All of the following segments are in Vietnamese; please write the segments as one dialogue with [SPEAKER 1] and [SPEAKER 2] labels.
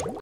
[SPEAKER 1] you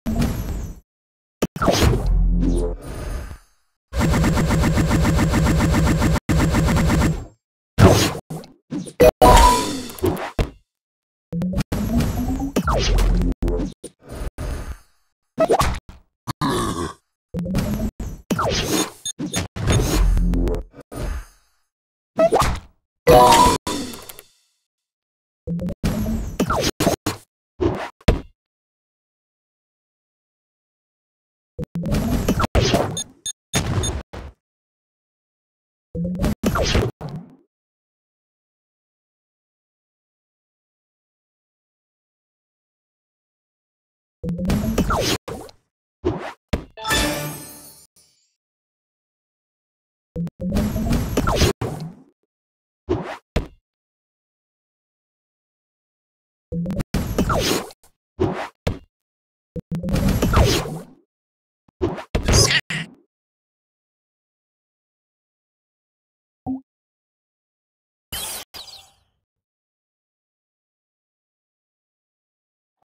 [SPEAKER 1] you you